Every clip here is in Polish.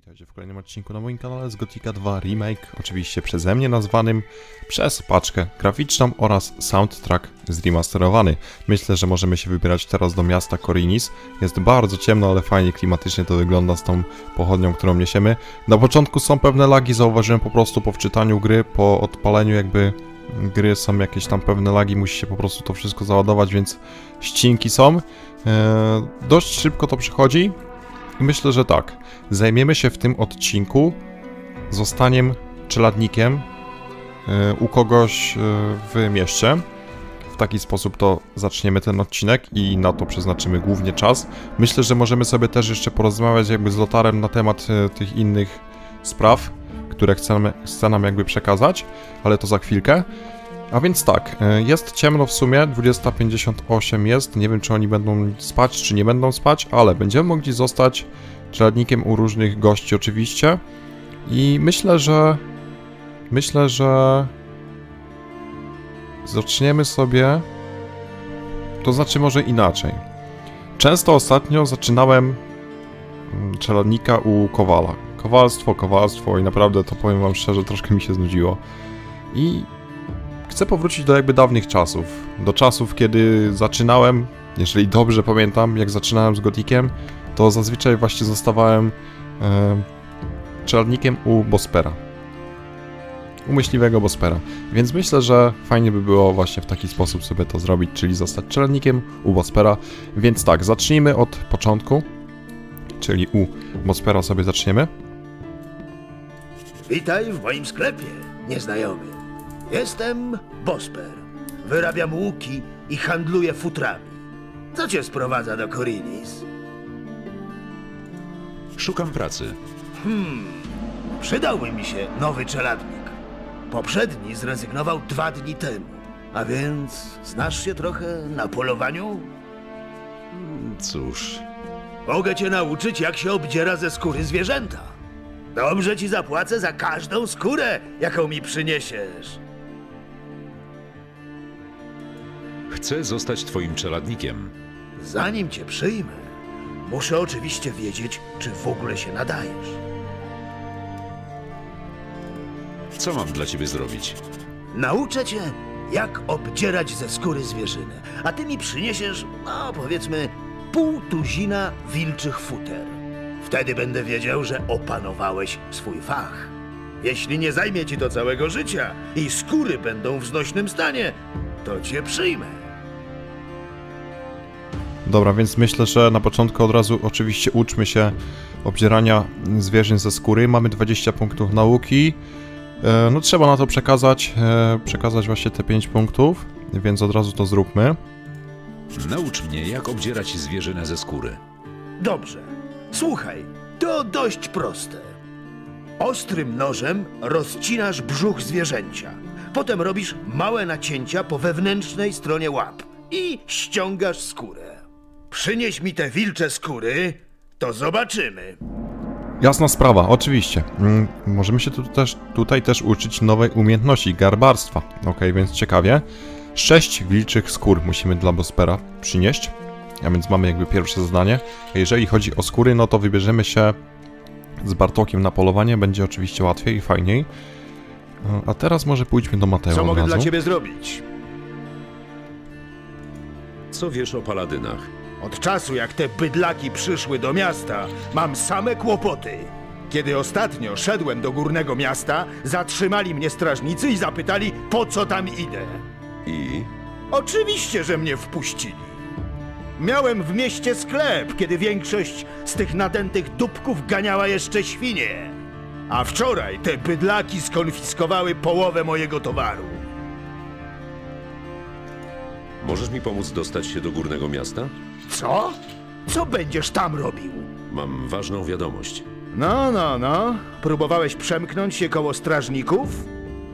witajcie w kolejnym odcinku na moim kanale z Gotika 2 Remake, oczywiście przeze mnie nazwanym przez paczkę graficzną oraz soundtrack zremasterowany. Myślę, że możemy się wybierać teraz do miasta Korinis. Jest bardzo ciemno, ale fajnie klimatycznie to wygląda z tą pochodnią, którą niesiemy. Na początku są pewne lagi, zauważyłem po prostu po wczytaniu gry, po odpaleniu jakby gry są jakieś tam pewne lagi, musi się po prostu to wszystko załadować, więc ścinki są. Eee, dość szybko to przychodzi, Myślę, że tak. Zajmiemy się w tym odcinku zostaniem czeladnikiem y, u kogoś y, w mieście. W taki sposób to zaczniemy ten odcinek i na to przeznaczymy głównie czas. Myślę, że możemy sobie też jeszcze porozmawiać jakby z Lotarem na temat y, tych innych spraw, które chcemy, chce nam jakby przekazać, ale to za chwilkę. A więc tak, jest ciemno w sumie, 20.58 jest, nie wiem czy oni będą spać, czy nie będą spać, ale będziemy mogli zostać czeladnikiem u różnych gości oczywiście. I myślę, że... Myślę, że... Zaczniemy sobie... To znaczy może inaczej. Często ostatnio zaczynałem czeladnika u Kowala. Kowalstwo, kowalstwo i naprawdę to powiem wam szczerze, troszkę mi się znudziło. I chcę powrócić do jakby dawnych czasów. Do czasów, kiedy zaczynałem, jeżeli dobrze pamiętam, jak zaczynałem z Gotikiem, to zazwyczaj właśnie zostawałem e, czeladnikiem u Bospera. U myśliwego Bospera. Więc myślę, że fajnie by było właśnie w taki sposób sobie to zrobić, czyli zostać czeladnikiem u Bospera. Więc tak, zacznijmy od początku, czyli u Bospera sobie zaczniemy. Witaj w moim sklepie, nieznajomy. Jestem Bosper. Wyrabiam łuki i handluję futrami. Co cię sprowadza do Korinis? Szukam pracy. Przydałby mi się nowy czeladnik. Poprzedni zrezygnował dwa dni temu. A więc znasz się trochę na polowaniu? Cóż, Mogę cię nauczyć, jak się obdziera ze skóry zwierzęta. Dobrze ci zapłacę za każdą skórę, jaką mi przyniesiesz. chcę zostać twoim czeladnikiem. Zanim cię przyjmę, muszę oczywiście wiedzieć, czy w ogóle się nadajesz. Co mam dla ciebie zrobić? Nauczę cię, jak obdzierać ze skóry zwierzyny, a ty mi przyniesiesz, no powiedzmy, pół tuzina wilczych futer. Wtedy będę wiedział, że opanowałeś swój fach. Jeśli nie zajmie ci to całego życia i skóry będą w znośnym stanie, to cię przyjmę. Dobra, więc myślę, że na początku od razu oczywiście uczmy się obdzierania zwierząt ze skóry. Mamy 20 punktów nauki. E, No trzeba na to przekazać, e, przekazać właśnie te 5 punktów, więc od razu to zróbmy. Naucz mnie, jak obdzierać zwierzynę ze skóry. Dobrze. Słuchaj, to dość proste. Ostrym nożem rozcinasz brzuch zwierzęcia. Potem robisz małe nacięcia po wewnętrznej stronie łap i ściągasz skórę. Przynieś mi te wilcze skóry, to zobaczymy. Jasna sprawa, oczywiście. Mm, Możemy się tu też, tutaj też uczyć nowej umiejętności, garbarstwa. Ok, więc ciekawie. 6 wilczych skór musimy dla Bospera przynieść. A więc mamy jakby pierwsze zadanie. Jeżeli chodzi o skóry, no to wybierzemy się z Bartokiem na polowanie. Będzie oczywiście łatwiej i fajniej. E, A teraz może pójdźmy do Mateo Co od mogę razu. dla ciebie zrobić? Co wiesz o paladynach? Od czasu, jak te bydlaki przyszły do miasta, mam same kłopoty. Kiedy ostatnio szedłem do górnego miasta, zatrzymali mnie strażnicy i zapytali, po co tam idę. I Oczywiście, że mnie wpuścili. Miałem w mieście sklep, kiedy większość z tych nadętych dupków ganiała jeszcze świnie. A wczoraj te bydlaki skonfiskowały połowę mojego towaru. możesz mi pomóc dostać się do górnego miasta? Co? Co będziesz tam robił? Mam ważną wiadomość. No, no, no. Próbowałeś przemknąć się koło strażników?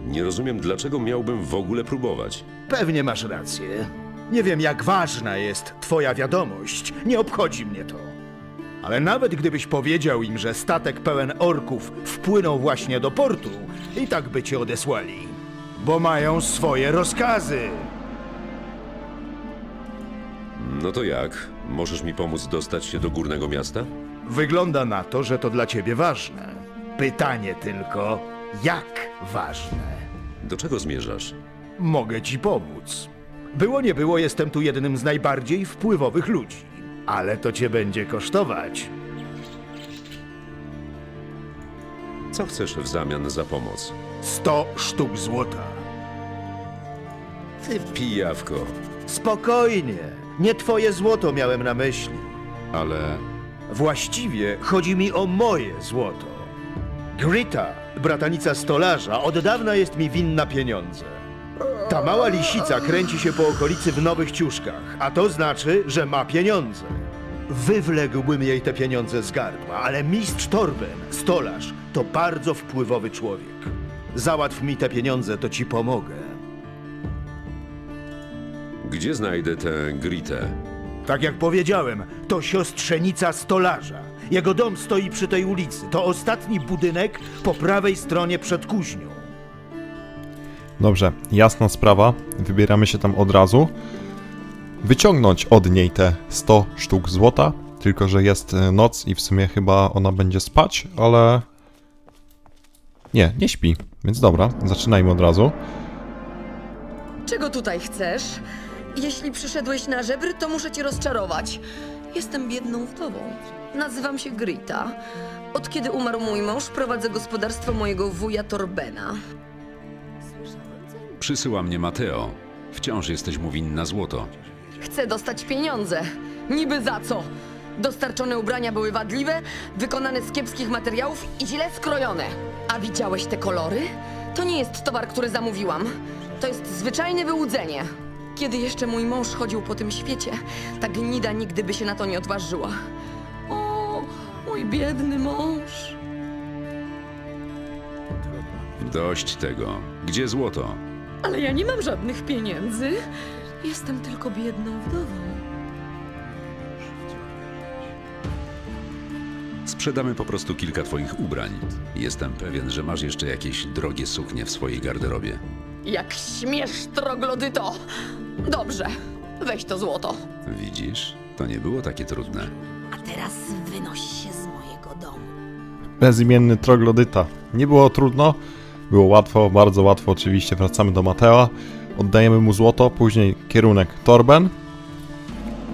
Nie rozumiem, dlaczego miałbym w ogóle próbować. Pewnie masz rację. Nie wiem, jak ważna jest twoja wiadomość. Nie obchodzi mnie to. Ale nawet gdybyś powiedział im, że statek pełen orków wpłynął właśnie do portu, i tak by cię odesłali. Bo mają swoje rozkazy. No to jak? Możesz mi pomóc dostać się do górnego miasta? Wygląda na to, że to dla ciebie ważne. Pytanie tylko, jak ważne? Do czego zmierzasz? Mogę ci pomóc. Było nie było, jestem tu jednym z najbardziej wpływowych ludzi. Ale to cię będzie kosztować. Co chcesz w zamian za pomoc? 100 sztuk złota. Ty pijawko. Spokojnie. Nie twoje złoto miałem na myśli. Ale Właściwie chodzi mi o moje złoto. Grita, bratanica stolarza, od dawna jest mi winna pieniądze. Ta mała lisica kręci się po okolicy w nowych ciuszkach, a to znaczy, że ma pieniądze. Wywległbym jej te pieniądze z gardła, ale mistrz Torben, stolarz, to bardzo wpływowy człowiek. Załatw mi te pieniądze, to ci pomogę. Gdzie znajdę tę gritę? Tak jak powiedziałem, to siostrzenica stolarza. Jego dom stoi przy tej ulicy. To ostatni budynek po prawej stronie przed kuźnią. Dobrze, jasna sprawa. Wybieramy się tam od razu. Wyciągnąć od niej te 100 sztuk złota. Tylko, że jest e, noc i w sumie chyba ona będzie spać, ale. Nie, nie śpi. Więc dobra, zaczynajmy od razu. Czego tutaj chcesz? Jeśli przyszedłeś na żebry, to muszę cię rozczarować. Jestem biedną wdową. Nazywam się Grita. Od kiedy umarł mój mąż, prowadzę gospodarstwo mojego wuja Torbena. Przysyła mnie Mateo. Wciąż jesteś mu winna złoto. Chcę dostać pieniądze. Niby za co? Dostarczone ubrania były wadliwe, wykonane z kiepskich materiałów i źle skrojone. A widziałeś te kolory? To nie jest towar, który zamówiłam. To jest zwyczajne wyłudzenie. Kiedy jeszcze mój mąż chodził po tym świecie, ta gnida nigdy by się na to nie odważyła. O, mój biedny mąż. Dość tego. Gdzie złoto? Ale ja nie mam żadnych pieniędzy. Jestem tylko biedną wdową. Sprzedamy po prostu kilka twoich ubrań. Jestem pewien, że masz jeszcze jakieś drogie suknie w swojej garderobie. Jak śmiesz, troglodyto! Dobrze, weź to złoto. Widzisz? To nie było takie trudne. A teraz wynoś się z mojego domu. Bezimienny troglodyta. Nie było trudno, było łatwo, bardzo łatwo oczywiście. Wracamy do Mateo, oddajemy mu złoto, później kierunek Torben.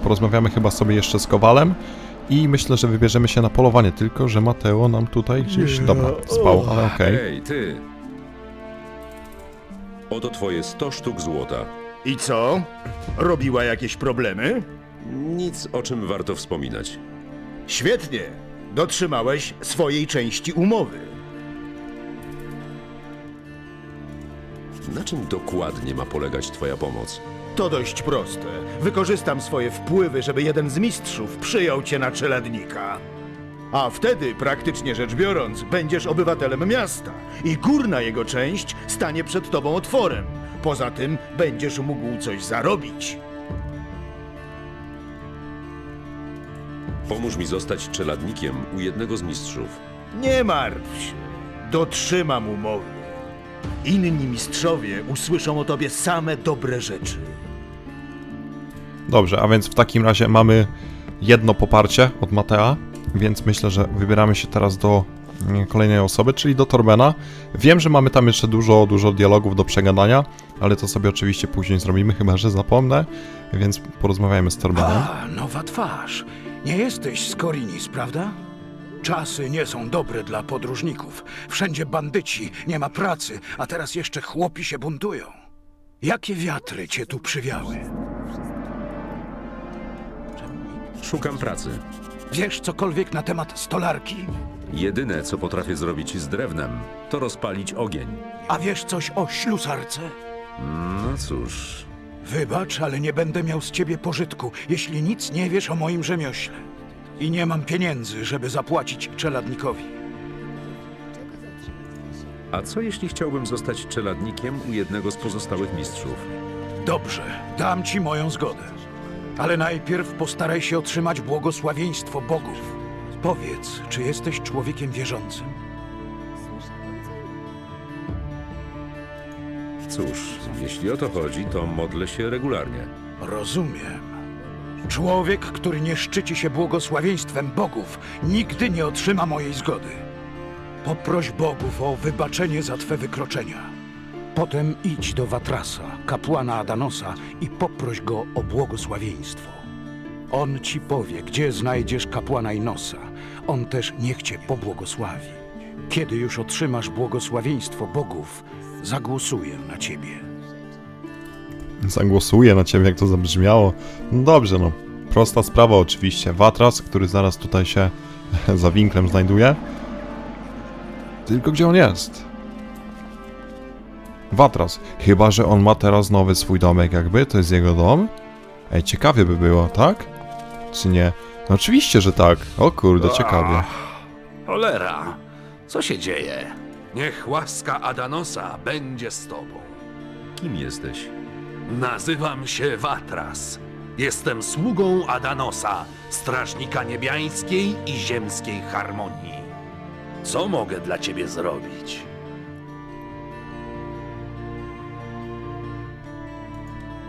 Porozmawiamy chyba sobie jeszcze z Kowalem i myślę, że wybierzemy się na polowanie, tylko że Mateo nam tutaj gdzieś... Dobra, spał, ale okej. Hej, ty! Oto twoje 100 sztuk złota. I co? Robiła jakieś problemy? Nic, o czym warto wspominać. Świetnie. Dotrzymałeś swojej części umowy. Na czym dokładnie ma polegać twoja pomoc? To dość proste. Wykorzystam swoje wpływy, żeby jeden z mistrzów przyjął cię na czeladnika. A wtedy, praktycznie rzecz biorąc, będziesz obywatelem miasta i górna jego część stanie przed tobą otworem. Poza tym będziesz mógł coś zarobić. Pomóż mi zostać czeladnikiem u jednego z mistrzów. Nie martw się. Dotrzymam umowy. Inni mistrzowie usłyszą o tobie same dobre rzeczy. Dobrze, a więc w takim razie mamy jedno poparcie od Matea, więc myślę, że wybieramy się teraz do mm, kolejnej osoby, czyli do Torbena. Wiem, że mamy tam jeszcze dużo, dużo dialogów do przegadania, ale to sobie oczywiście później zrobimy, chyba że zapomnę, więc porozmawiajmy z Torbenem. A, nowa twarz. Nie jesteś z Korinis, prawda? Czasy nie są dobre dla podróżników. Wszędzie bandyci, nie ma pracy, a teraz jeszcze chłopi się buntują. Jakie wiatry cię tu przywiały? Szukam pracy. Wiesz cokolwiek na temat stolarki? Jedyne, co potrafię zrobić z drewnem, to rozpalić ogień. A wiesz coś o ślusarce? No cóż, Wybacz, ale nie będę miał z ciebie pożytku, jeśli nic nie wiesz o moim rzemiośle. I nie mam pieniędzy, żeby zapłacić czeladnikowi. a co jeśli chciałbym zostać czeladnikiem u jednego z pozostałych mistrzów? Dobrze, dam ci moją zgodę. Ale najpierw postaraj się otrzymać błogosławieństwo bogów. Powiedz, czy jesteś człowiekiem wierzącym? Cóż, jeśli o to chodzi, to modlę się regularnie. Rozumiem. Człowiek, który nie szczyci się błogosławieństwem bogów, nigdy nie otrzyma mojej zgody. Poproś bogów o wybaczenie za twe wykroczenia. Potem idź do Watrasa, kapłana Adanosa i poproś go o błogosławieństwo. On ci powie, gdzie znajdziesz kapłana Inosa. On też niech cię pobłogosławi. Kiedy już otrzymasz błogosławieństwo bogów, zagłosuję na ciebie. Zagłosuję na ciebie, jak to zabrzmiało. No dobrze, no. Prosta sprawa oczywiście. Watras, który zaraz tutaj się za winklem znajduje. Tylko gdzie on jest? Watras. Chyba, że on ma teraz nowy swój domek jakby, to jest jego dom? Ej, ciekawie by było, tak? Czy nie? No oczywiście, że tak. O kurde, ciekawie. Cholera, co się dzieje? Niech łaska Adanosa będzie z tobą. Kim jesteś? Nazywam się Watras. Jestem sługą Adanosa, strażnika niebiańskiej i ziemskiej harmonii. Co mogę dla ciebie zrobić?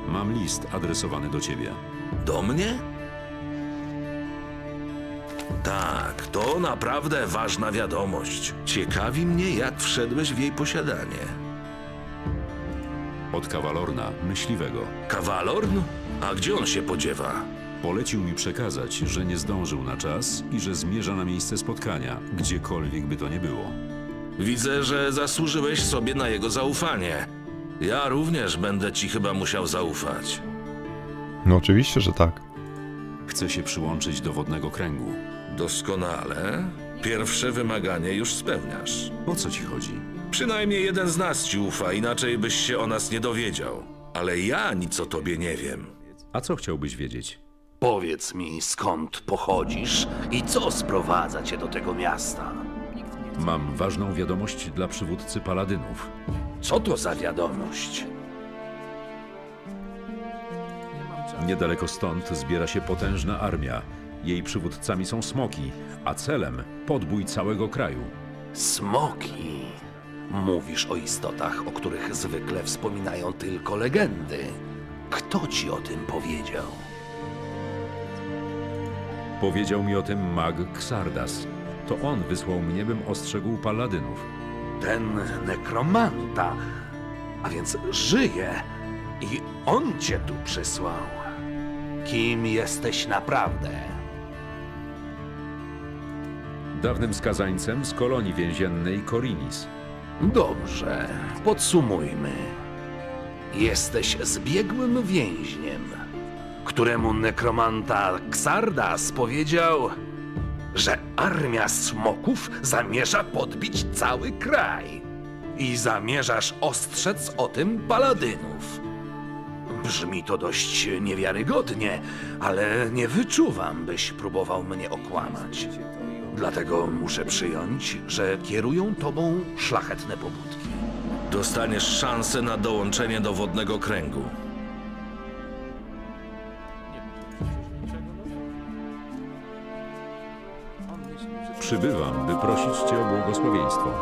Mam list adresowany do ciebie. Do mnie? Tak, to naprawdę ważna wiadomość. Ciekawi mnie, jak wszedłeś w jej posiadanie. Od Kawalorna, myśliwego. Kawalorn? A gdzie on się podziewa? Polecił mi przekazać, że nie zdążył na czas i że zmierza na miejsce spotkania, gdziekolwiek by to nie było. Widzę, że zasłużyłeś sobie na jego zaufanie. Ja również będę ci chyba musiał zaufać. No oczywiście, że tak. Chce się przyłączyć do wodnego kręgu. Doskonale. Pierwsze wymaganie już spełniasz. O co ci chodzi? Przynajmniej jeden z nas ci ufa, inaczej byś się o nas nie dowiedział. Ale ja nic o tobie nie wiem. A co chciałbyś wiedzieć? Powiedz mi, skąd pochodzisz i co sprowadza cię do tego miasta? Mam ważną wiadomość dla przywódcy paladynów. Co to za wiadomość? Niedaleko stąd zbiera się potężna armia. Jej przywódcami są smoki, a celem podbój całego kraju. Smoki. Mówisz o istotach, o których zwykle wspominają tylko legendy. Kto ci o tym powiedział? Powiedział mi o tym mag Xardas. To on wysłał mnie, bym ostrzegł paladynów. Ten nekromanta, a więc żyje i on cię tu przysłał. Kim jesteś naprawdę? Dawnym skazańcem z kolonii więziennej Korinis. Dobrze, podsumujmy. Jesteś zbiegłym więźniem, któremu nekromanta Xardas powiedział, że armia smoków zamierza podbić cały kraj. I zamierzasz ostrzec o tym paladynów. Brzmi to dość niewiarygodnie, ale nie wyczuwam, byś próbował mnie okłamać. Dlatego muszę przyjąć, że kierują tobą szlachetne pobudki. Dostaniesz szansę na dołączenie do wodnego kręgu. Przybywam, by prosić cię o błogosławieństwo.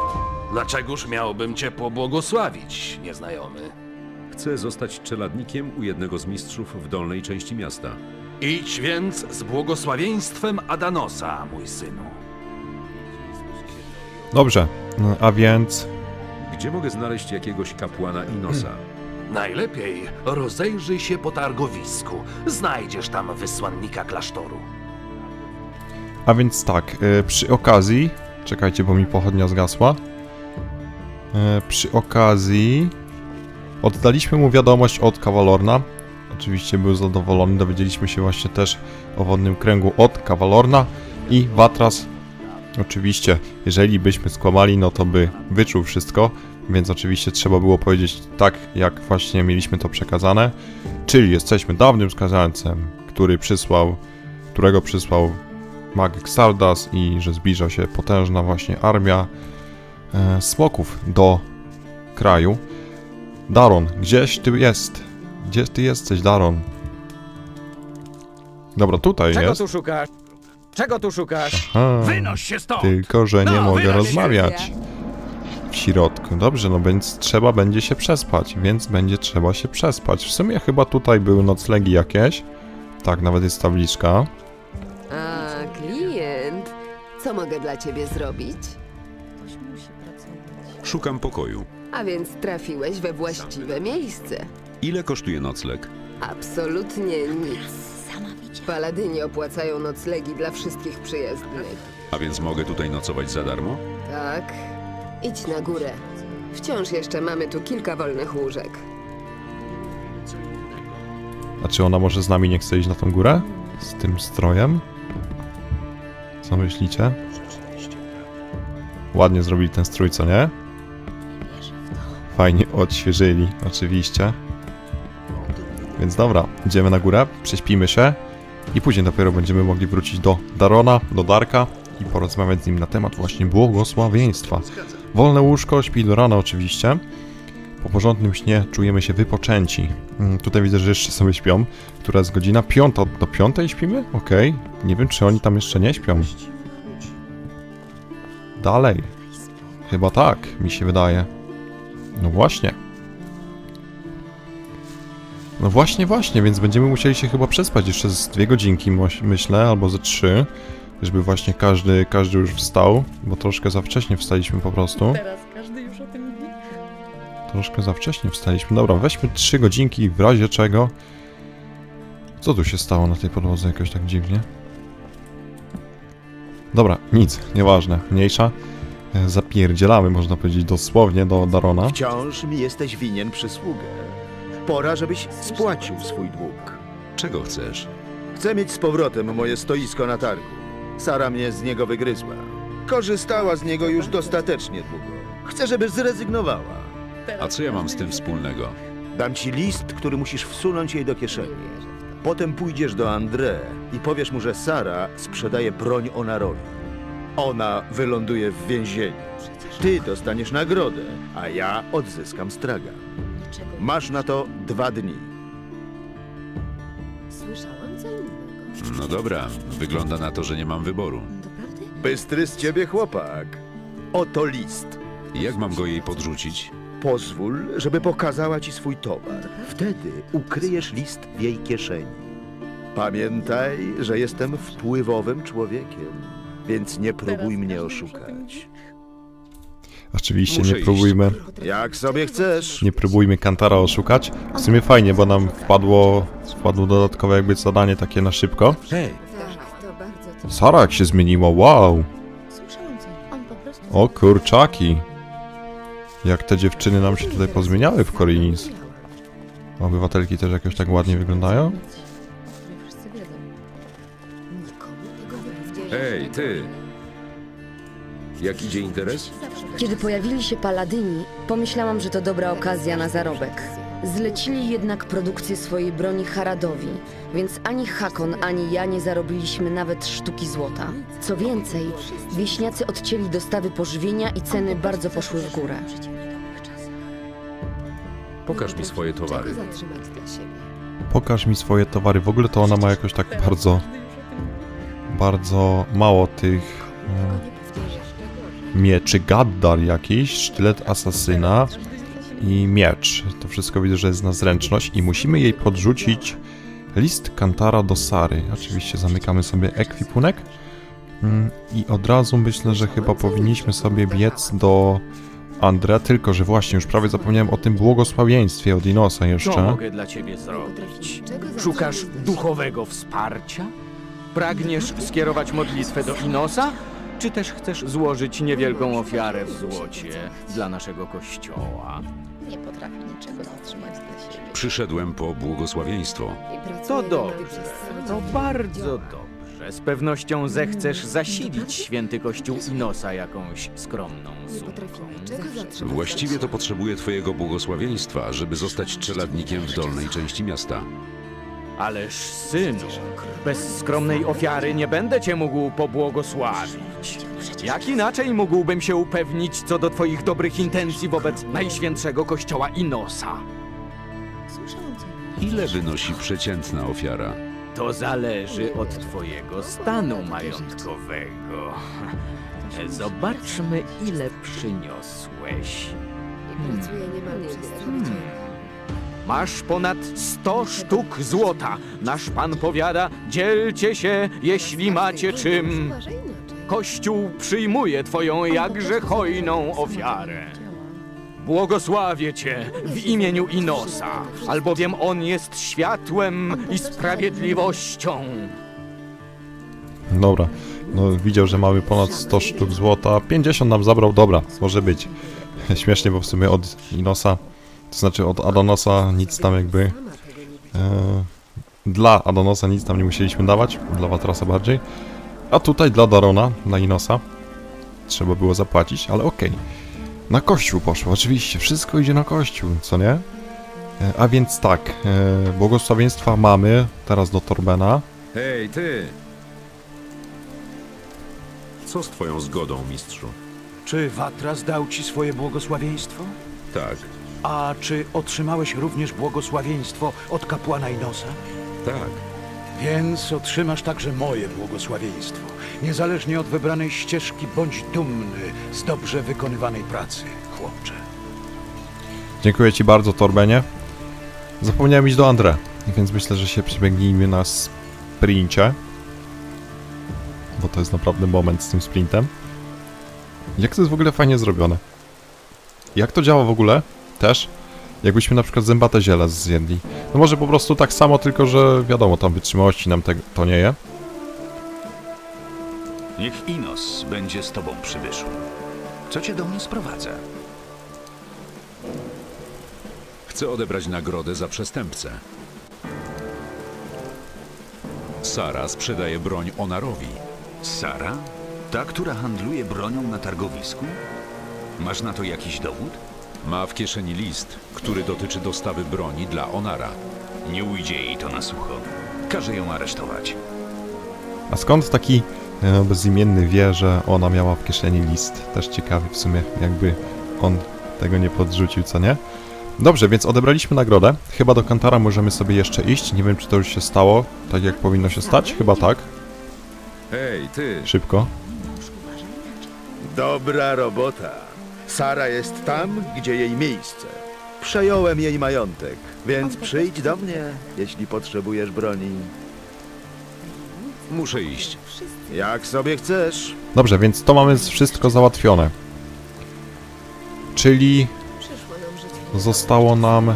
Dlaczegoż miałbym cię pobłogosławić, nieznajomy? Chcę zostać czeladnikiem u jednego z mistrzów w dolnej części miasta. Idź więc z błogosławieństwem Adanosa, mój synu. Dobrze, no, a więc Gdzie mogę znaleźć jakiegoś kapłana Inosa? Najlepiej rozejrzyj się po targowisku. Znajdziesz tam wysłannika klasztoru. A więc tak, y, przy okazji. Czekajcie, bo mi pochodnia zgasła. Y, przy okazji. Oddaliśmy mu wiadomość od Kawalorna. Oczywiście był zadowolony. Dowiedzieliśmy się właśnie też o wodnym kręgu od Kawalorna. I Watras. Oczywiście, jeżeli byśmy skłamali, no to by wyczuł wszystko. Więc oczywiście trzeba było powiedzieć tak, jak właśnie mieliśmy to przekazane. Czyli jesteśmy dawnym skazańcem, który przysłał, którego przysłał mag Xardas i że zbliża się potężna właśnie armia e, smoków do kraju. Daron, gdzieś ty jest? Gdzie ty jesteś, Daron? Dobra, tutaj Czego jest. tu szukasz? Czego tu szukasz? Aha, Wynoś się stąd! tylko, że nie No, mogę się. rozmawiać w środku. Dobrze, no więc trzeba będzie się przespać, więc będzie trzeba się przespać. W sumie chyba tutaj były noclegi jakieś. Tak, nawet jest tabliczka. Co mogę dla ciebie zrobić? Szukam pokoju. A więc trafiłeś we właściwe miejsce. Ile kosztuje nocleg? Absolutnie nic. Paladyni opłacają noclegi dla wszystkich przyjezdnych. A więc mogę tutaj nocować za darmo? Tak? Idź na górę. Wciąż jeszcze mamy tu kilka wolnych łóżek. A czy ona może z nami nie chce iść na tą górę? Z tym strojem? Co myślicie? Ładnie zrobili ten strój, co nie? Fajnie odświeżyli, oczywiście. Więc dobra, idziemy na górę, prześpimy się i później dopiero będziemy mogli wrócić do Darona, do Darka i porozmawiać z nim na temat właśnie błogosławieństwa. Wolne łóżko, śpi do rana oczywiście. Po porządnym śnie czujemy się wypoczęci. Mm, Tutaj widzę, że jeszcze sobie śpią. Która jest godzina? Piąta. Do piątej śpimy? Okej. Nie wiem, czy oni tam jeszcze nie śpią. Dalej. Chyba tak, mi się wydaje. No właśnie. No właśnie, właśnie, więc będziemy musieli się chyba przespać jeszcze z dwie godzinki, myślę, albo ze trzy. Żeby właśnie każdy, każdy już wstał, bo troszkę za wcześnie wstaliśmy po prostu. Teraz Troszkę za wcześnie wstaliśmy. Dobra, weźmy 3 godzinki w razie czego. Co tu się stało na tej podłodze jakoś tak dziwnie? Dobra, nic, nieważne, mniejsza. E, Zapierdzielamy, można powiedzieć, dosłownie do Darona. Wciąż mi jesteś winien przysługę. Pora, żebyś spłacił swój dług. Czego chcesz? Chcę mieć z powrotem moje stoisko na targu. Sara mnie z niego wygryzła. Korzystała z niego już dostatecznie długo. Chcę, żeby zrezygnowała. A co ja mam z tym wspólnego? Dam ci list, który musisz wsunąć jej do kieszeni. Potem pójdziesz do André i powiesz mu, że Sara sprzedaje broń Onarowi. Ona wyląduje w więzieniu. Ty dostaniesz nagrodę, a ja odzyskam straga. Masz na to dwa dni. Słyszałam co innego. No dobra, wygląda na to, że nie mam wyboru. Bystry z ciebie chłopak. Oto list. Jak mam go jej podrzucić? Pozwól, żeby pokazała ci swój towar. Wtedy ukryjesz list w jej kieszeni. Pamiętaj, że jestem wpływowym człowiekiem, więc nie próbuj mnie oszukać. Oczywiście Muszę nie próbujmy, Jak sobie chcesz. nie próbujmy Kantara oszukać. W sumie fajnie, bo nam wpadło, wpadło dodatkowe jakby zadanie takie na szybko. Hej, Tak, to bardzo to. Sara jak się zmieniła, wow! Słyszałam co. On po prostu... O kurczaki! Jak te dziewczyny nam się tutaj pozmieniały w Korinis. Obywatelki też jakoś tak ładnie wyglądają? Hej, ty! Jak idzie interes? Kiedy pojawili się paladyni, pomyślałam, że to dobra okazja na zarobek. Zlecili jednak produkcję swojej broni Haradowi, więc ani Hakon, ani ja nie zarobiliśmy nawet sztuki złota. Co więcej, wieśniacy odcięli dostawy pożywienia i ceny bardzo poszły w górę. Pokaż mi swoje towary. Czego zatrzymać dla siebie? Pokaż mi swoje towary. W ogóle to ona ma jakoś tak bardzo, bardzo mało tych e, mieczy. Gaddar jakiś, sztylet asasyna i miecz. To wszystko widzę, że jest na zręczność i musimy jej podrzucić list Kantara do Sary. Oczywiście zamykamy sobie ekwipunek Mm, i od razu myślę, że chyba powinniśmy sobie biec do Andrea, tylko że właśnie już prawie zapomniałem o tym błogosławieństwie od Inosa Co jeszcze. mogę dla ciebie zrobić? Szukasz duchowego wsparcia? Pragniesz skierować modlitwę do Inosa? Czy też chcesz złożyć niewielką ofiarę w złocie dla naszego kościoła? Nie potrafi niczego zatrzymać dla siebie. Przyszedłem po błogosławieństwo. To dobrze, to sądzie. bardzo dobrze. Z pewnością zechcesz zasilić święty kościół Inosa jakąś skromną zatrzymać Właściwie to potrzebuję twojego błogosławieństwa, żeby zostać czeladnikiem w dolnej części miasta. Ależ synu, bez skromnej ofiary nie będę cię mógł pobłogosławić. Jak inaczej mógłbym się upewnić co do twoich dobrych intencji wobec najświętszego kościoła Inosa? Ile wynosi przeciętna ofiara? To zależy od twojego stanu majątkowego. Zobaczmy, ile przyniosłeś. I Masz ponad 100 sztuk złota. Nasz pan powiada, dzielcie się, jeśli macie czym. Kościół przyjmuje twoją jakże hojną ofiarę. Błogosławię cię w imieniu Inosa, albowiem on jest światłem i sprawiedliwością. Dobra. No widział, że mamy ponad 100 sztuk złota. 50 nam zabrał, dobra, może być. Śmiesznie, bo w sumie od Inosa, to znaczy od Adonosa nic tam jakby... E, dla Adonosa nic tam nie musieliśmy dawać, dla Watrasa bardziej. A tutaj dla Darona, dla Inosa, trzeba było zapłacić, ale okej. Na kościół poszło, oczywiście, wszystko idzie na kościół, co nie? E, a więc tak, e, błogosławieństwa mamy, teraz do Torbena. Hej, ty! Co z twoją zgodą, mistrzu? Czy Watras dał ci swoje błogosławieństwo? Tak, A czy otrzymałeś również błogosławieństwo od kapłana Inosa? tak. Więc otrzymasz także moje błogosławieństwo. Niezależnie od wybranej ścieżki, bądź dumny z dobrze wykonywanej pracy, chłopcze. Dziękuję Ci bardzo, Torbenie. Zapomniałem iść do Andre, więc myślę, że się przebiegnijmy na sprincie. Bo to jest naprawdę moment z tym sprintem. Jak to jest w ogóle fajnie zrobione? Jak to działa w ogóle? Też? Jakbyśmy na przykład zębate ziele zjedli. No może po prostu tak samo, tylko że wiadomo, tam wytrzymałości nam te, to nie je. Niech Inos będzie z tobą przybyszu. Co cię do mnie sprowadza? Chcę odebrać nagrodę za przestępcę. Sara sprzedaje broń Onarowi. Sara? Ta, która handluje bronią na targowisku? Masz na to jakiś dowód? Ma w kieszeni list, który dotyczy dostawy broni dla Onara. Nie ujdzie jej to na sucho. Każę ją aresztować. A skąd taki e, bezimienny wie, że ona miała w kieszeni list? Też ciekawy w sumie, jakby on tego nie podrzucił, co nie? Dobrze, więc odebraliśmy nagrodę. Chyba do Kantara możemy sobie jeszcze iść. Nie wiem, czy to już się stało, tak jak powinno się stać. Chyba tak. Hej, ty! Szybko. Dobra robota. Sara jest tam, gdzie jej miejsce. Przejąłem jej majątek, więc przyjdź do mnie, jeśli potrzebujesz broni. Muszę iść. Jak sobie chcesz. Dobrze, więc to mamy wszystko załatwione. Czyli zostało nam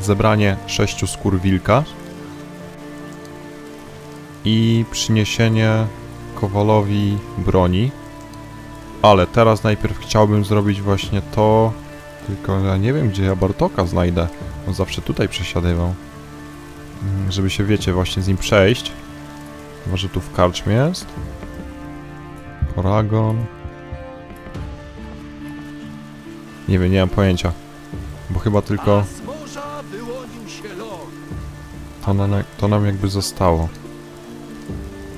zebranie sześciu skór wilka i przyniesienie Kowalowi broni. Ale teraz najpierw chciałbym zrobić właśnie to, tylko ja nie wiem gdzie ja Bartoka znajdę. On zawsze tutaj przesiadywał. Mm, Żeby się, wiecie, właśnie z nim przejść. Chyba, że tu w karczmie jest. Paragon. Nie wiem, nie mam pojęcia. Bo chyba tylko to nam, to nam jakby zostało.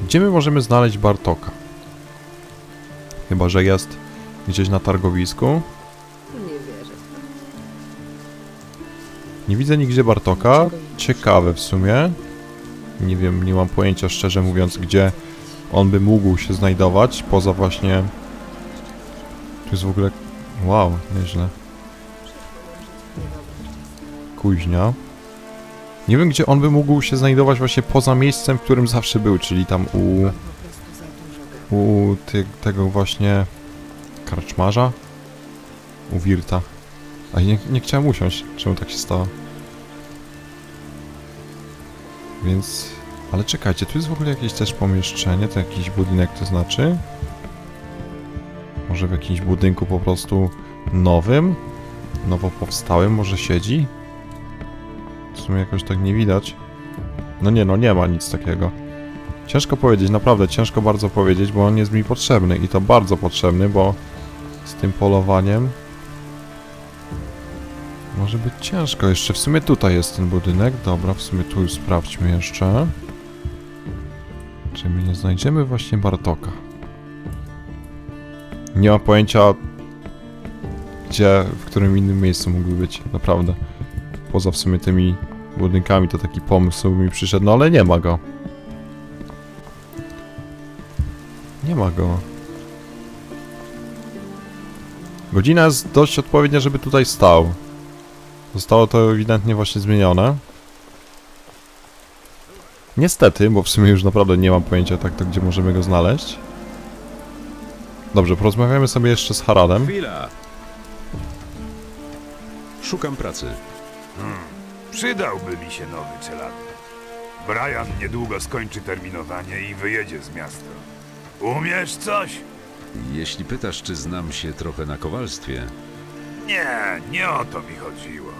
Gdzie my możemy znaleźć Bartoka? Chyba, że jest gdzieś na targowisku. Nie wierzę. Nie widzę nigdzie Bartoka. Ciekawe w sumie. Nie wiem, nie mam pojęcia szczerze mówiąc, gdzie on by mógł się znajdować, poza właśnie... Tu jest w ogóle... Wow, nieźle. Kuźnia. Nie wiem, gdzie on by mógł się znajdować właśnie poza miejscem, w którym zawsze był, czyli tam u... U ty, tego właśnie... Karczmarza? U Wirta. A nie, nie chciałem usiąść. Czemu tak się stało? Więc... Ale czekajcie, tu jest w ogóle jakieś też pomieszczenie, to jakiś budynek to znaczy? Może w jakimś budynku po prostu nowym? Nowo powstałym może siedzi? W sumie jakoś tak nie widać. No nie, no nie ma nic takiego. Ciężko powiedzieć, naprawdę ciężko bardzo powiedzieć, bo on jest mi potrzebny i to bardzo potrzebny, bo z tym polowaniem może być ciężko. Jeszcze w sumie tutaj jest ten budynek. Dobra, w sumie tu już sprawdźmy jeszcze. Czy my nie znajdziemy właśnie Bartoka? Nie mam pojęcia, gdzie, w którym innym miejscu mógłby być, naprawdę. Poza w sumie tymi budynkami to taki pomysł mi przyszedł, no ale nie ma go. Nie ma go. Godzina jest dość odpowiednia, żeby tutaj stał. Zostało to ewidentnie właśnie zmienione. Niestety, bo w sumie już naprawdę nie mam pojęcia tak to, gdzie możemy go znaleźć. Dobrze, porozmawiamy sobie jeszcze z Haradem. Chwila! Szukam pracy. Przydałby mi się nowy czeladnik. Brian niedługo skończy terminowanie i wyjedzie z miasta. Umiesz coś? Jeśli pytasz, czy znam się trochę na kowalstwie, Nie, nie o to mi chodziło.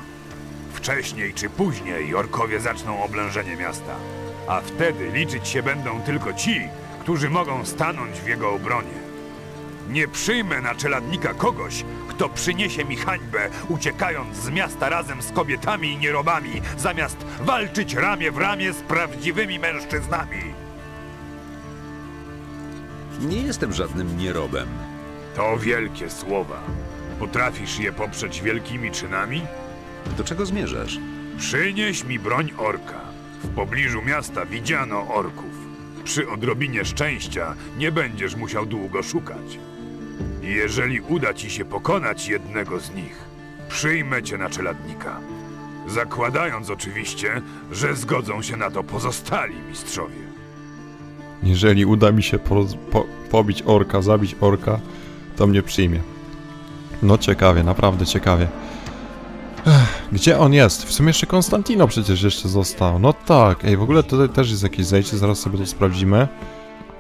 Wcześniej czy później orkowie zaczną oblężenie miasta. A wtedy liczyć się będą tylko ci, którzy mogą stanąć w jego obronie. Nie przyjmę na czeladnika kogoś, kto przyniesie mi hańbę, uciekając z miasta razem z kobietami i nierobami, zamiast walczyć ramię w ramię z prawdziwymi mężczyznami. Nie jestem żadnym nierobem. To wielkie słowa. Potrafisz je poprzeć wielkimi czynami? Do czego zmierzasz? Przynieś mi broń orka. W pobliżu miasta widziano orków. Przy odrobinie szczęścia nie będziesz musiał długo szukać. Jeżeli uda ci się pokonać jednego z nich, przyjmę cię na czeladnika. Zakładając oczywiście, że zgodzą się na to pozostali mistrzowie. Jeżeli uda mi się po, po, pobić orka, zabić orka, to mnie przyjmie. No ciekawie, naprawdę ciekawie. Ech, gdzie on jest? W sumie jeszcze Konstantino przecież jeszcze został. No tak, ej, w ogóle tutaj też jest jakieś zejście, zaraz sobie to sprawdzimy.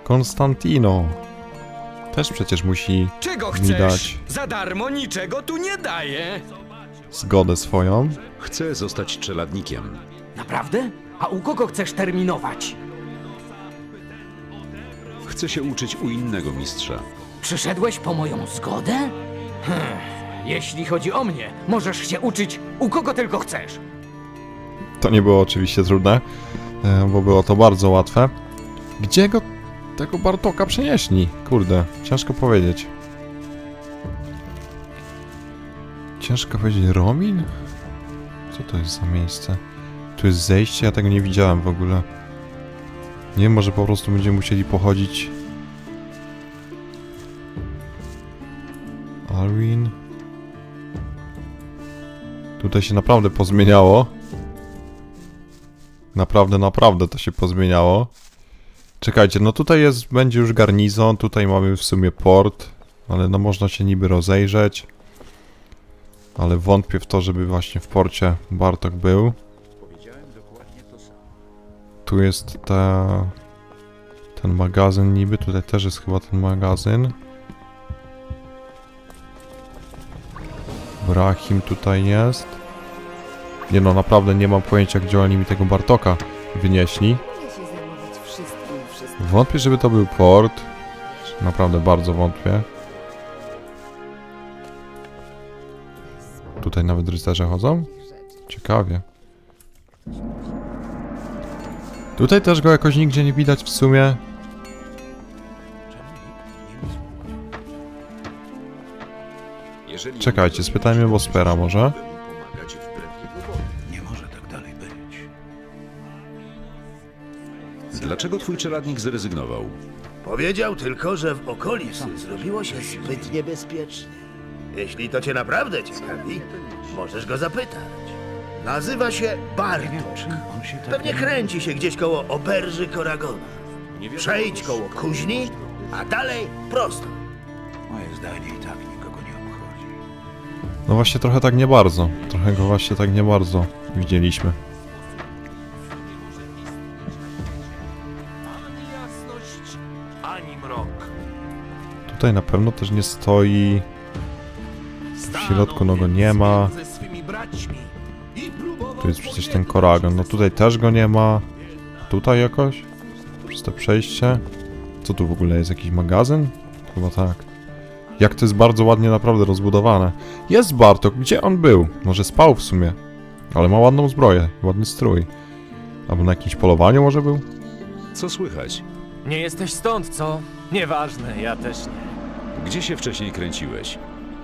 Konstantino. Też przecież musi Czego mi chcesz? dać Za darmo niczego tu nie daję. zgodę swoją. Chcę zostać czeladnikiem. Naprawdę? A u kogo chcesz terminować? Chcę się uczyć u innego mistrza. Przyszedłeś po moją zgodę? Hmm. Jeśli chodzi o mnie, możesz się uczyć u kogo tylko chcesz. To nie było oczywiście trudne, e, bo było to bardzo łatwe. Gdzie go tego Bartoka przenieśli? Kurde, ciężko powiedzieć. Ciężko powiedzieć, Romin? Co to jest za miejsce? Tu jest zejście, ja tego nie widziałem w ogóle. Nie może po prostu będziemy musieli pochodzić. Alwin. Tutaj się naprawdę pozmieniało. Naprawdę, naprawdę to się pozmieniało. Czekajcie, no tutaj jest, będzie już garnizon, tutaj mamy w sumie port, ale no można się niby rozejrzeć. Ale wątpię w to, żeby właśnie w porcie Bartok był. Tu jest ta... ten magazyn niby, tutaj też jest chyba ten magazyn. Brahim tutaj jest. Nie no, naprawdę nie mam pojęcia, gdzie oni mi tego Bartoka wynieśli. Wątpię, żeby to był port. Naprawdę bardzo wątpię. Tutaj nawet rycerze chodzą? Ciekawie. Tutaj też go jakoś nigdzie nie widać w sumie. Czekajcie, spytajmy Bospera może. Nie może tak dalej być. Dlaczego twój czeladnik zrezygnował? Powiedział tylko, że w okolicy zrobiło się zbyt niebezpiecznie. Jeśli to cię naprawdę ciekawi, możesz go zapytać. Nazywa się się tak Pewnie kręci się gdzieś koło oberży Koragona. Przejdź koło kuźni, a dalej prosto. Moje zdanie i tak nikogo nie obchodzi. No właśnie trochę tak nie bardzo. Trochę go właśnie tak nie bardzo widzieliśmy. Tutaj na pewno też nie stoi. W środku no go nie ma. Tu jest przecież ten koragon. No tutaj też go nie ma. Tutaj jakoś? Przez to przejście. Co tu w ogóle jest? Jakiś magazyn? Chyba tak. Jak to jest bardzo ładnie naprawdę rozbudowane. Jest Bartok. Gdzie on był? Może spał w sumie. Ale ma ładną zbroję. Ładny strój. Albo na jakimś polowaniu może był? Co słychać? Nie jesteś stąd, co? Nieważne, ja też nie. Gdzie się wcześniej kręciłeś?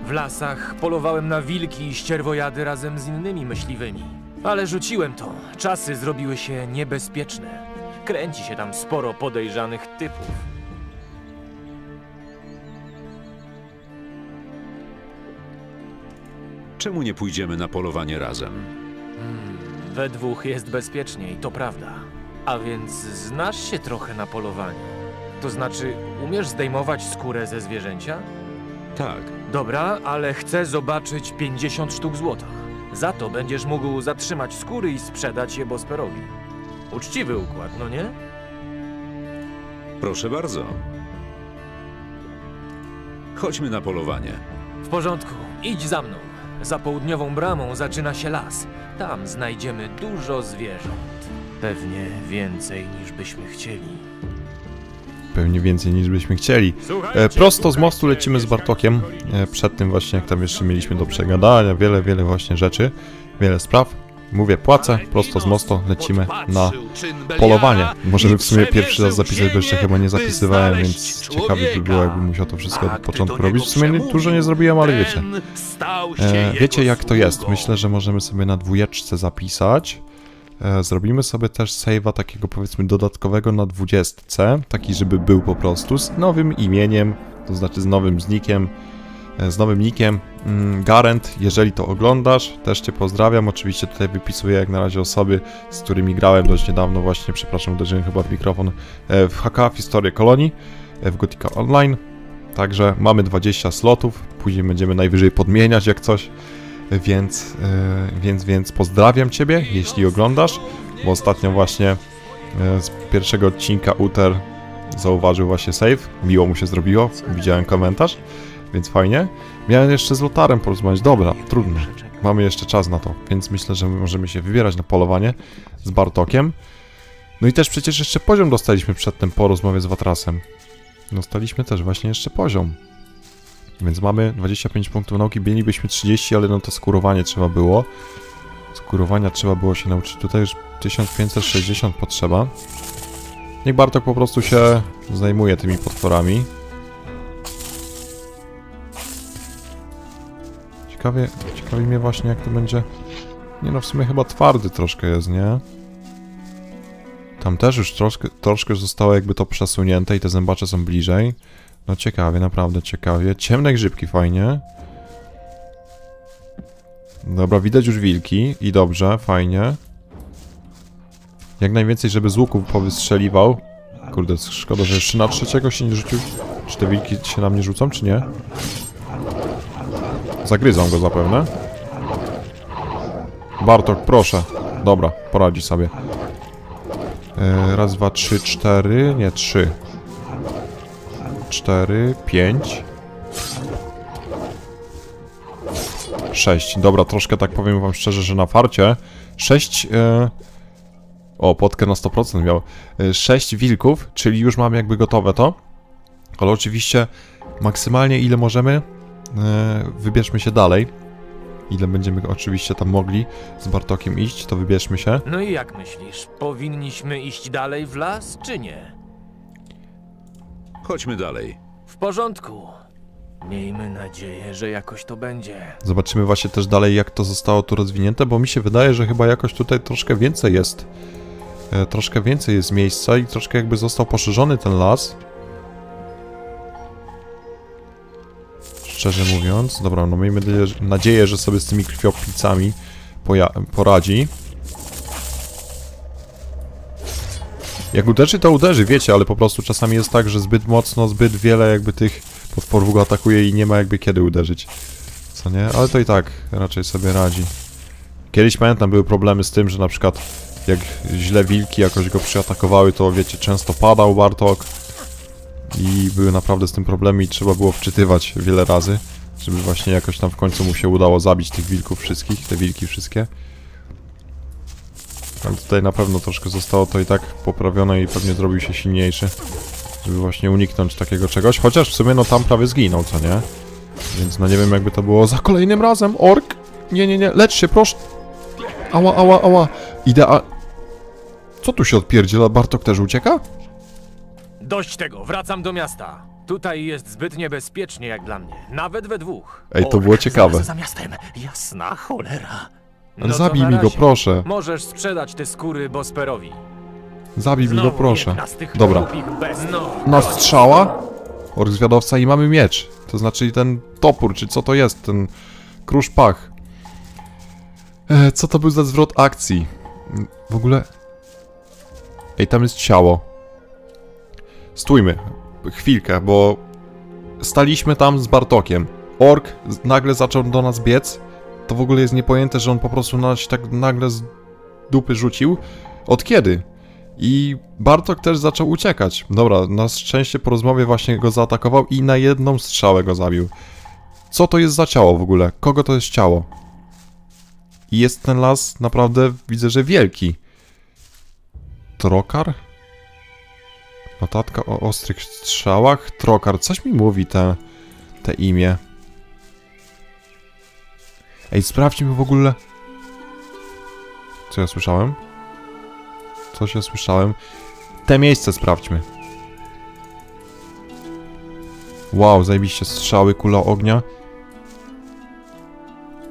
W lasach polowałem na wilki i ścierwojady razem z innymi myśliwymi. Ale rzuciłem to. Czasy zrobiły się niebezpieczne. Kręci się tam sporo podejrzanych typów. Czemu nie pójdziemy na polowanie razem? We dwóch jest bezpieczniej, to prawda. A więc znasz się trochę na polowaniu. To znaczy, umiesz zdejmować skórę ze zwierzęcia? Tak. Dobra, ale chcę zobaczyć 50 sztuk złota. Za to będziesz mógł zatrzymać skóry i sprzedać je Bosperowi. Uczciwy układ, no nie? Proszę bardzo. Chodźmy na polowanie. W porządku, idź za mną. Za południową bramą zaczyna się las. Tam znajdziemy dużo zwierząt. Pewnie więcej niż byśmy chcieli. Pewnie więcej niż byśmy chcieli. E, prosto z mostu lecimy z Bartokiem. E, przed tym właśnie, jak tam jeszcze mieliśmy do przegadania, wiele, wiele właśnie rzeczy, wiele spraw. Mówię, płacę, prosto z mostu lecimy na polowanie. Możemy w sumie pierwszy raz zapisać, bo jeszcze chyba nie zapisywałem, więc ciekawie by było, jakbym musiał to wszystko od początku robić. W sumie dużo nie zrobiłem, ale wiecie. E, wiecie jak to jest. Myślę, że możemy sobie na dwójeczce zapisać. E, Zrobimy sobie też save'a takiego powiedzmy dodatkowego na dwudziestce, taki żeby był po prostu z nowym imieniem, to znaczy z nowym znikiem, e, z nowym nikiem. Mm, Garant, jeżeli to oglądasz, też Cię pozdrawiam. Oczywiście tutaj wypisuję jak na razie osoby, z którymi grałem dość niedawno właśnie, przepraszam, uderzyłem chyba w mikrofon, e, w HK, w Historię Kolonii, w Gotika Online. Także mamy 20 slotów, później będziemy najwyżej podmieniać jak coś. Więc, e, więc, więc pozdrawiam Ciebie, jeśli oglądasz, bo ostatnio właśnie e, z pierwszego odcinka Uter zauważył właśnie save, miło mu się zrobiło, widziałem komentarz, więc fajnie. Miałem jeszcze z Lotarem porozmawiać, dobra, trudno, mamy jeszcze czas na to, więc myślę, że możemy się wybierać na polowanie z Bartokiem. No i też przecież jeszcze poziom dostaliśmy przedtem po rozmowie z Watrasem. Dostaliśmy też właśnie jeszcze poziom. Więc mamy 25 punktów nauki, mielibyśmy 30, ale no to skurowanie trzeba było. Skurowania trzeba było się nauczyć. Tutaj już 1560 potrzeba. Niech Bartok po prostu się zajmuje tymi potworami. Ciekawie, ciekawi mnie właśnie jak to będzie... Nie no, w sumie chyba twardy troszkę jest, nie? Tam też już troszkę, troszkę zostało jakby to przesunięte i te zębacze są bliżej. No ciekawie, naprawdę ciekawie. Ciemne grzybki fajnie. Dobra, widać już wilki i dobrze, fajnie. Jak najwięcej, żeby z łuku powystrzeliwał. Kurde, szkoda, że jeszcze na trzeciego się nie rzucił. Czy te wilki się na mnie rzucą, czy nie? Zagryzą go zapewne. Bartok, proszę. Dobra, poradzi sobie. E, raz, dwa, trzy, cztery. Nie, trzy. 4, 5 6. Dobra, troszkę tak powiem wam szczerze, że na farcie. 6 e... O, potkę na 100% miał. 6 wilków, czyli już mamy jakby gotowe to. Ale oczywiście maksymalnie ile możemy e... Wybierzmy się dalej. Ile będziemy oczywiście tam mogli z Bartokiem iść, to wybierzmy się. No i jak myślisz, powinniśmy iść dalej w las, czy nie? Chodźmy dalej. W porządku. Miejmy nadzieję, że jakoś to będzie. Zobaczymy właśnie też dalej, jak to zostało tu rozwinięte, bo mi się wydaje, że chyba jakoś tutaj troszkę więcej jest. E, troszkę więcej jest miejsca i troszkę jakby został poszerzony ten las. Szczerze mówiąc. Dobra, no miejmy nadzieję, że sobie z tymi krwioplicami poradzi. Jak uderzy, to uderzy, wiecie, ale po prostu czasami jest tak, że zbyt mocno, zbyt wiele jakby tych potworów go atakuje i nie ma jakby kiedy uderzyć. Co nie? Ale to i tak raczej sobie radzi. Kiedyś pamiętam, były problemy z tym, że na przykład jak źle wilki jakoś go przyatakowały, to wiecie, często padał Bartok i były naprawdę z tym problemy i trzeba było wczytywać wiele razy, żeby właśnie jakoś tam w końcu mu się udało zabić tych wilków wszystkich, te wilki wszystkie. Ale tutaj na pewno troszkę zostało to i tak poprawione i pewnie zrobił się silniejszy. Żeby właśnie uniknąć takiego czegoś. Chociaż w sumie no tam prawie zginął, co nie? Więc no nie wiem jakby to było za kolejnym razem. Ork! Nie, nie, nie, lecz się, proszę! Ała, ała, ała! Idea... Co tu się odpierdziela? Bartok też ucieka? Dość tego, wracam do miasta. Tutaj jest zbyt niebezpiecznie jak dla mnie, nawet we dwóch. Ej, to było ciekawe. Za miastem, jasna cholera. No zabij mi go, proszę. Możesz sprzedać te skóry Bosperowi. Zabij mi go, proszę. Dobra. Na strzała? Ork zwiadowca i mamy miecz. To znaczy ten topór, czy co to jest, ten kruszpach. E, co to był za zwrot akcji? W ogóle... Ej, tam jest ciało. Stójmy. Chwilkę, bo... Staliśmy tam z Bartokiem. Ork nagle zaczął do nas biec. To w ogóle jest niepojęte, że on po prostu nas tak nagle z dupy rzucił. Od kiedy? I Bartok też zaczął uciekać. Dobra, na szczęście po rozmowie właśnie go zaatakował i na jedną strzałę go zabił. Co to jest za ciało w ogóle? Kogo to jest ciało? I jest ten las naprawdę, widzę, że wielki. Trokar? Notatka o ostrych strzałach? Trokar, coś mi mówi te, te imię. Ej, sprawdźmy w ogóle... Co ja słyszałem? Coś ja słyszałem. Te miejsce sprawdźmy. Wow, zajebiście strzały, kula ognia.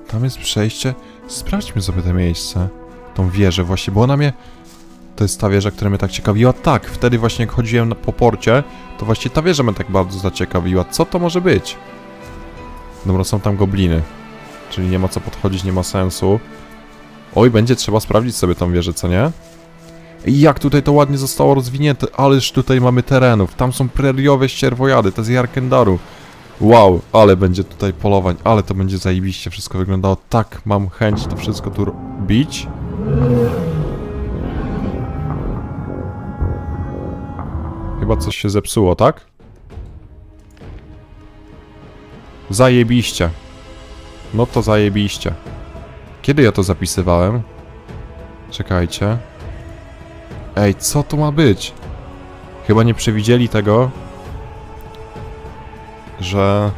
Tam jest przejście. Sprawdźmy sobie to miejsce. Tą wieżę właśnie, bo ona mnie... To jest ta wieża, która mnie tak ciekawiła. Tak, wtedy właśnie jak chodziłem na, po porcie, to właśnie ta wieża mnie tak bardzo zaciekawiła. Co to może być? Dobra, są tam gobliny. Czyli nie ma co podchodzić, nie ma sensu. Oj, będzie trzeba sprawdzić sobie tą wieżę, co nie? I jak tutaj to ładnie zostało rozwinięte, ależ tutaj mamy terenów. Tam są preriowe ścierwojady, te z Jarkendaru. Wow, ale będzie tutaj polowań, ale to będzie zajebiście wszystko wyglądało. Tak, mam chęć to wszystko tu robić. Chyba coś się zepsuło, tak? Zajebiście. No to zajebiście. Kiedy ja to zapisywałem? Czekajcie. Ej, co to ma być? Chyba nie przewidzieli tego, że...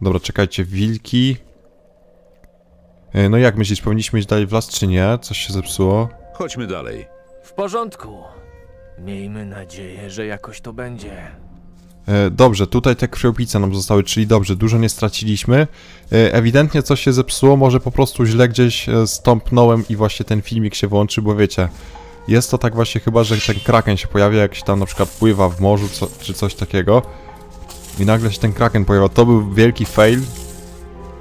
Dobra, czekajcie, wilki... No jak myślisz, powinniśmy iść dalej w las, czy nie? Coś się zepsuło? Chodźmy dalej. W porządku. Miejmy nadzieję, że jakoś to będzie. E, Dobrze, tutaj te krwiopice nam zostały, czyli dobrze, dużo nie straciliśmy. E, Ewidentnie coś się zepsuło, może po prostu źle gdzieś e, stąpnąłem i właśnie ten filmik się włączy, bo wiecie, jest to tak właśnie chyba, że ten kraken się pojawia, jak się tam na przykład pływa w morzu, co, czy coś takiego. I nagle się ten kraken pojawia. To był wielki fail.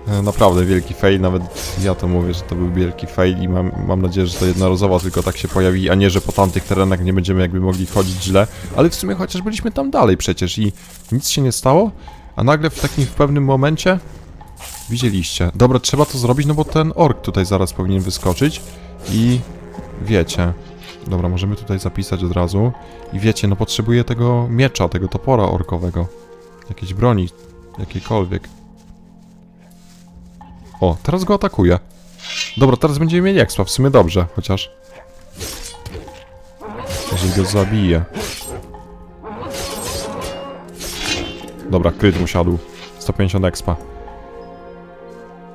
E, Naprawdę wielki fail, nawet ja to mówię, że to był wielki fail i mam, mam nadzieję, że to jednorazowo tylko tak się pojawi, a nie, że po tamtych terenach nie będziemy jakby mogli chodzić źle. Ale w sumie chociaż byliśmy tam dalej przecież i nic się nie stało, a nagle w takim w pewnym momencie widzieliście. Dobra, trzeba to zrobić, no bo ten ork tutaj zaraz powinien wyskoczyć i wiecie. Dobra, możemy tutaj zapisać od razu. I wiecie, no potrzebuję tego miecza, tego topora orkowego. Jakiejś broni, jakiejkolwiek. O, teraz go atakuje. Dobra, teraz będziemy mieli expa, w sumie dobrze, chociaż... Jeżeli go zabije. Dobra, kryt mu siadł. 150 expa.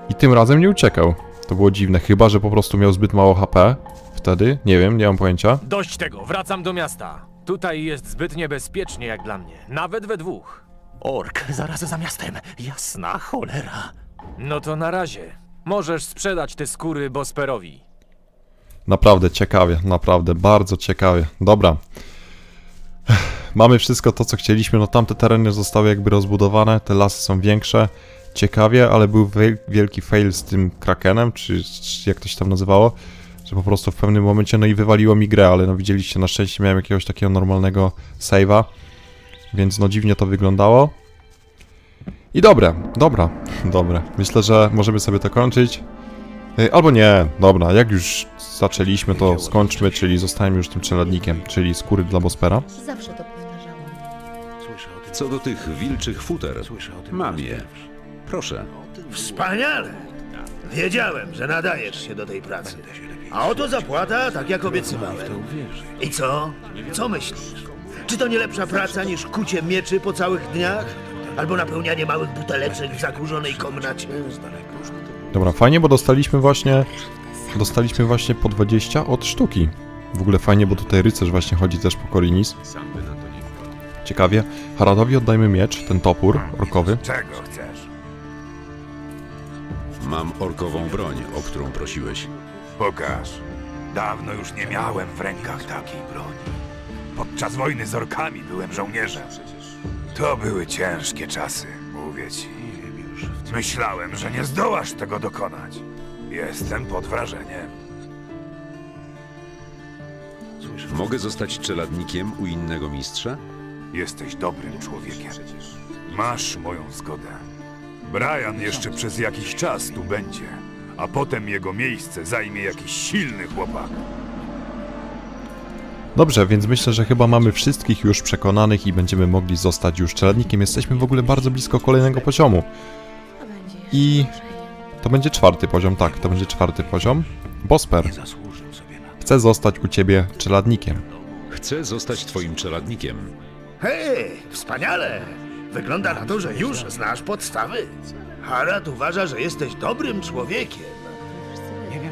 I tym razem nie uciekał. To było dziwne, chyba że po prostu miał zbyt mało HP. Wtedy? Nie wiem, nie mam pojęcia. Dość tego, wracam do miasta. Tutaj jest zbyt niebezpiecznie jak dla mnie, nawet we dwóch. Ork, zaraz za miastem. Jasna cholera. No to na razie. Możesz sprzedać te skóry Bosperowi. Naprawdę ciekawie, naprawdę bardzo ciekawie. Dobra. Mamy wszystko to, co chcieliśmy. No tamte tereny zostały jakby rozbudowane, te lasy są większe. Ciekawie, ale był wiel- wielki fail z tym Krakenem, czy, czy jak to się tam nazywało, że po prostu w pewnym momencie, no i wywaliło mi grę, ale no widzieliście, na szczęście miałem jakiegoś takiego normalnego save'a, więc no dziwnie to wyglądało. I dobre, dobra, dobre. Myślę, że możemy sobie to kończyć. Y, Albo nie, dobra, jak już zaczęliśmy, to skończmy, czyli zostajemy już tym czeladnikiem, czyli skóry dla Bospera. Zawsze to powtarzałam. Co do tych wilczych futer, mam je. Proszę. Wspaniale! Wiedziałem, że nadajesz się do tej pracy. A oto zapłata, tak jak obiecywałem. I co? Co myślisz? Czy to nie lepsza praca niż kucie mieczy po całych dniach? Albo napełnianie małych buteleczek w zakurzonej komnacie? Dobra, fajnie, bo dostaliśmy właśnie, dostaliśmy właśnie po 20 od sztuki. W ogóle fajnie, bo tutaj rycerz właśnie chodzi też po Korinis. Ciekawie. Haradowi oddajmy miecz, ten topór orkowy. Czego chcesz? Mam orkową broń, o którą prosiłeś. Pokaż. Dawno już nie miałem w rękach takiej broni. Podczas wojny z orkami byłem żołnierzem. To były ciężkie czasy, mówię ci. Myślałem, że nie zdołasz tego dokonać. Jestem pod wrażeniem. Mogę zostać czeladnikiem u innego mistrza? Jesteś dobrym człowiekiem. Masz moją zgodę. Brian jeszcze przez jakiś czas tu będzie, a potem jego miejsce zajmie jakiś silny chłopak. Dobrze, więc myślę, że chyba mamy wszystkich już przekonanych i będziemy mogli zostać już czeladnikiem. Jesteśmy w ogóle bardzo blisko kolejnego poziomu. I to będzie czwarty poziom, tak, to będzie czwarty poziom. Bosper, chcę zostać u ciebie czeladnikiem. Chcę zostać twoim czeladnikiem. Hej, wspaniale! Wygląda na to, że już znasz podstawy. Harad uważa, że jesteś dobrym człowiekiem.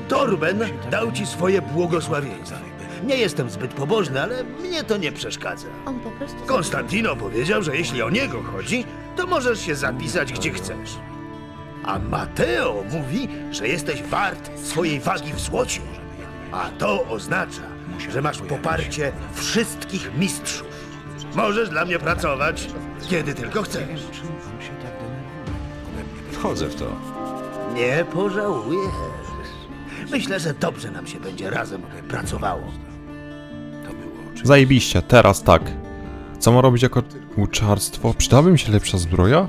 Torben dał ci swoje błogosławieństwo. Nie jestem zbyt pobożny, ale mnie to nie przeszkadza. On po prostu... Konstantino powiedział, że jeśli o niego chodzi, to możesz się zapisać gdzie chcesz. A Mateo mówi, że jesteś wart swojej wagi w złocie. A to oznacza, że masz poparcie wszystkich mistrzów. Możesz dla mnie pracować, kiedy tylko chcesz. Wchodzę w to. Nie pożałujesz. Myślę, że dobrze nam się będzie razem pracowało. Zajebiście, teraz tak. Co ma robić jako łuczarstwo? Przydałaby mi się lepsza zbroja?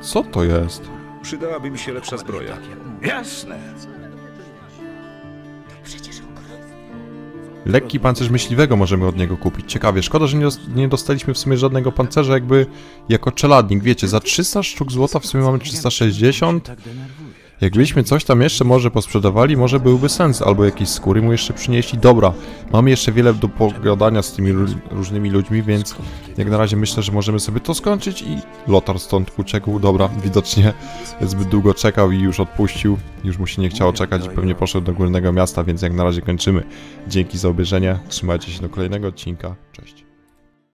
Co to jest? Przydałaby mi się lepsza zbroja. Jasne. Lekki pancerz myśliwego możemy od niego kupić. Ciekawie, szkoda, że nie, dos- nie dostaliśmy w sumie żadnego pancerza jakby jako czeladnik. Wiecie, za 300 sztuk złota w sumie mamy 360. Jakbyśmy coś tam jeszcze może posprzedawali, może byłby sens, albo jakieś skóry mu jeszcze przynieśli. Dobra, mamy jeszcze wiele do pogadania z tymi ró- różnymi ludźmi, więc jak na razie myślę, że możemy sobie to skończyć i Lotar stąd uciekł. Dobra, widocznie zbyt długo czekał i już odpuścił. Już mu się nie chciało czekać i pewnie poszedł do górnego miasta, więc jak na razie kończymy. Dzięki za obejrzenie, trzymajcie się do kolejnego odcinka. Cześć.